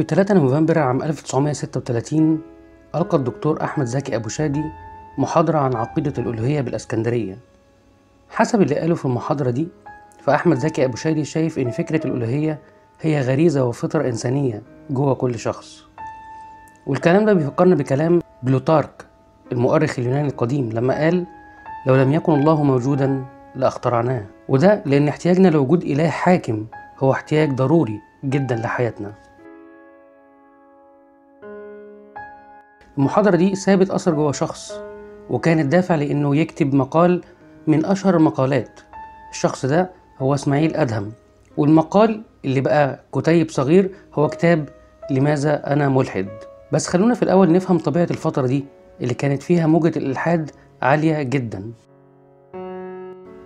في 3 نوفمبر عام 1936 ألقى الدكتور أحمد زكي أبو شادي محاضرة عن عقيدة الألوهية بالإسكندرية. حسب اللي قاله في المحاضرة دي فأحمد زكي أبو شادي شايف إن فكرة الألوهية هي غريزة وفطرة إنسانية جوه كل شخص. والكلام ده بيفكرنا بكلام بلوتارك المؤرخ اليوناني القديم لما قال لو لم يكن الله موجودا لأخترعناه. وده لأن احتياجنا لوجود إله حاكم هو احتياج ضروري جدا لحياتنا. المحاضرة دي سابت أثر جوه شخص وكان الدافع لأنه يكتب مقال من أشهر المقالات. الشخص ده هو إسماعيل أدهم والمقال اللي بقى كتيب صغير هو كتاب لماذا أنا ملحد. بس خلونا في الأول نفهم طبيعة الفترة دي اللي كانت فيها موجة الإلحاد عالية جدا.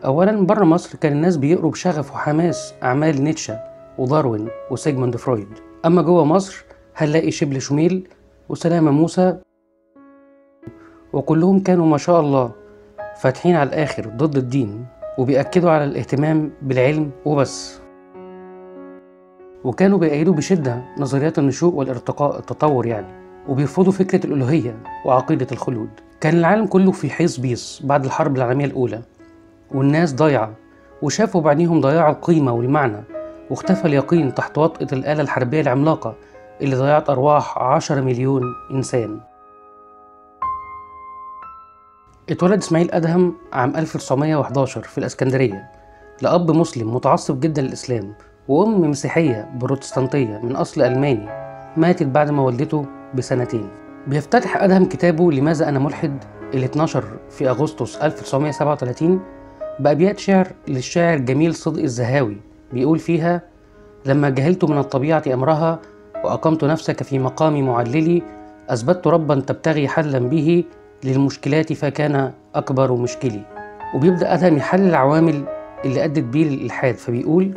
أولا بره مصر كان الناس بيقروا بشغف وحماس أعمال نيتشه وداروين وسيجموند فرويد. أما جوه مصر هنلاقي شبل شميل وسلامة موسى. وكلهم كانوا ما شاء الله فاتحين على الآخر ضد الدين وبيأكدوا على الاهتمام بالعلم وبس. وكانوا بيأيدوا بشدة نظريات النشوء والارتقاء التطور يعني وبيرفضوا فكرة الألوهية وعقيدة الخلود. كان العالم كله في حيص بيص بعد الحرب العالمية الأولى والناس ضايعة وشافوا بعينيهم ضياع القيمة والمعنى واختفى اليقين تحت وطأة الآلة الحربية العملاقة اللي ضيعت أرواح عشرة مليون إنسان. اتولد إسماعيل أدهم عام 1911 في الإسكندرية لأب مسلم متعصب جدا للإسلام وأم مسيحية بروتستانتية من أصل ألماني ماتت بعد ما والدته بسنتين. بيفتتح أدهم كتابه لماذا أنا ملحد؟ اللي اتنشر في أغسطس 1937 بأبيات شعر للشاعر جميل صدق الزهاوي بيقول فيها لما جهلت من الطبيعة أمرها وأقمت نفسك في مقام معللي أثبتت ربا تبتغي حلا به للمشكلات فكان أكبر مشكلي. وبيبدأ أدهم يحلل العوامل اللي أدت بيه للإلحاد. فبيقول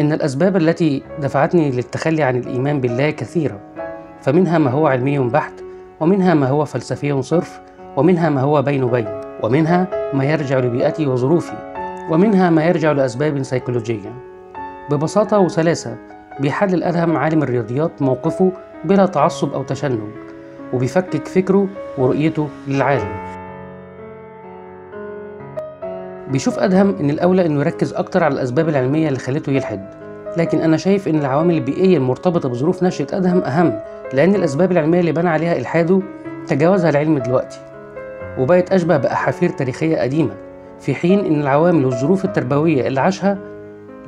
إن الأسباب التي دفعتني للتخلي عن الإيمان بالله كثيرة فمنها ما هو علمي بحت ومنها ما هو فلسفي صرف ومنها ما هو بين بين ومنها ما يرجع لبيئتي وظروفي ومنها ما يرجع لأسباب سيكولوجية. ببساطة وسلاسة بيحلل أدهم عالم الرياضيات موقفه بلا تعصب أو تشنج وبيفكك فكره ورؤيته للعالم. بيشوف أدهم إن الأولى إنه يركز أكتر على الأسباب العلمية اللي خلته يلحد. لكن أنا شايف إن العوامل البيئية المرتبطة بظروف نشأة أدهم أهم لأن الأسباب العلمية اللي بنى عليها إلحاده تجاوزها العلم دلوقتي وبقت أشبه بأحافير تاريخية قديمة في حين إن العوامل والظروف التربوية اللي عاشها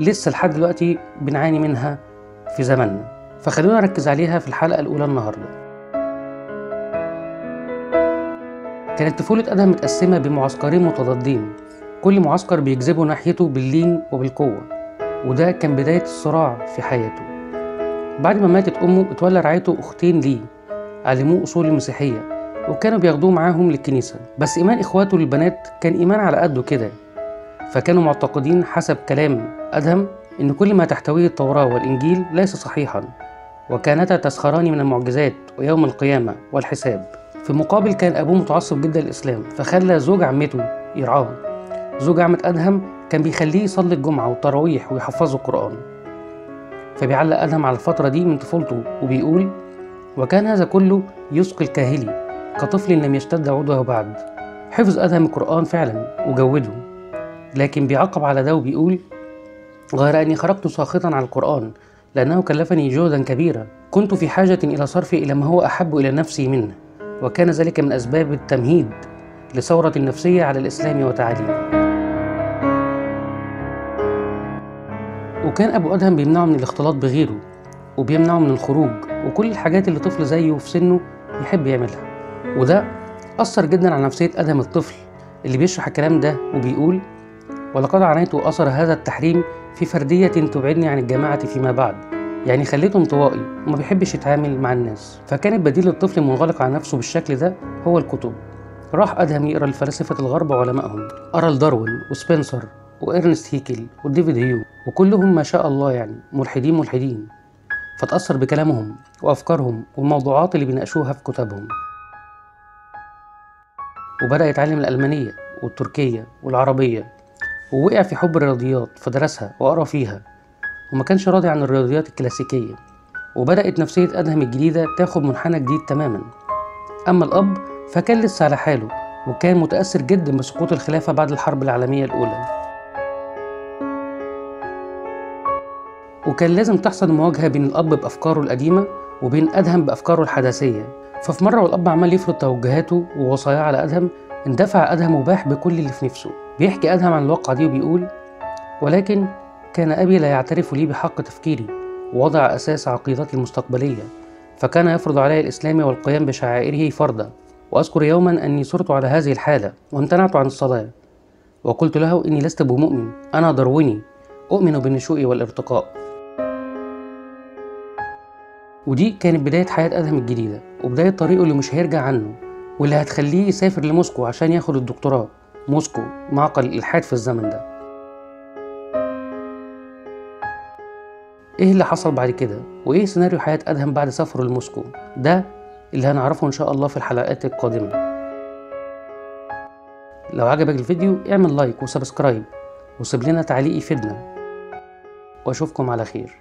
لسه لحد دلوقتي بنعاني منها في زماننا فخلونا نركز عليها في الحلقة الأولى النهاردة. كانت طفولة أدهم متقسمة بمعسكرين متضادين. كل معسكر بيجذبه ناحيته باللين وبالقوة وده كان بداية الصراع في حياته. بعد ما ماتت أمه اتولى رعايته أختين ليه علموه أصول المسيحية وكانوا بياخدوه معاهم للكنيسة. بس إيمان إخواته للبنات كان إيمان على قده كده فكانوا معتقدين حسب كلام أدهم إن كل ما تحتويه التوراة والإنجيل ليس صحيحا وكانتا تسخران من المعجزات ويوم القيامة والحساب. في المقابل كان أبوه متعصب جدا للإسلام فخلى زوج عمته يرعاه. زوج عمة أدهم كان بيخليه يصلي الجمعة والتراويح ويحفظه القرآن. فبيعلق أدهم على الفترة دي من طفولته وبيقول وكان هذا كله يسقي الكاهلي كطفل لم يشتد عضوه بعد. حفظ أدهم القرآن فعلا وجوده. لكن بيعقب على ده وبيقول غير أني خرجت ساخطا على القرآن لأنه كلفني جهدا كبيرا. كنت في حاجة إلى صرفي إلى ما هو أحب إلى نفسي منه وكان ذلك من أسباب التمهيد لثورة النفسية على الإسلام وتعاليمه وكان أبو أدهم بيمنعه من الاختلاط بغيره وبيمنعه من الخروج وكل الحاجات اللي طفل زيه في سنه يحب يعملها. وده أثر جدا على نفسية أدهم الطفل اللي بيشرح الكلام ده وبيقول ولقد عانيت أثر هذا التحريم في فردية تبعدني عن الجماعة فيما بعد. يعني خليته انطوائي وما بيحبش يتعامل مع الناس. فكانت بديل الطفل المنغلق على نفسه بالشكل ده هو الكتب. راح أدهم يقرأ لفلاسفة الغرب وعلمائهم. قرأ لداروين وسبنسر وإرنست هيكل وديفيد هيو وكلهم ما شاء الله يعني ملحدين ملحدين. فتأثر بكلامهم وأفكارهم والموضوعات اللي بيناقشوها في كتبهم وبدأ يتعلم الألمانية والتركية والعربية ووقع في حب الرياضيات فدرسها وقرأ فيها وما كانش راضي عن الرياضيات الكلاسيكية وبدأت نفسية أدهم الجديدة تاخد منحنى جديد تماما. أما الأب فكان لسه على حاله وكان متأثر جدا بسقوط الخلافة بعد الحرب العالمية الأولى. وكان لازم تحصل مواجهة بين الأب بأفكاره القديمة وبين أدهم بأفكاره الحداثية. ففي مرة والأب عمال يفرض توجهاته ووصاياه على أدهم اندفع أدهم وباح بكل اللي في نفسه. بيحكي أدهم عن الواقعة دي وبيقول ولكن كان أبي لا يعترف لي بحق تفكيري ووضع أساس عقيدتي المستقبلية فكان يفرض علي الإسلام والقيام بشعائره فرضا وأذكر يوما أني صرت على هذه الحالة وامتنعت عن الصلاة وقلت له إني لست بمؤمن أنا درويني أؤمن بالنشوء والارتقاء. ودي كانت بداية حياة أدهم الجديدة وبداية طريقه اللي مش هيرجع عنه واللي هتخليه يسافر لموسكو عشان ياخد الدكتوراه. موسكو معقل الإلحاد في الزمن ده. إيه اللي حصل بعد كده؟ وإيه سيناريو حياة أدهم بعد سفره لموسكو؟ ده اللي هنعرفه إن شاء الله في الحلقات القادمة. لو عجبك الفيديو اعمل like و subscribe وسيب لنا تعليق يفيدنا. وأشوفكم على خير.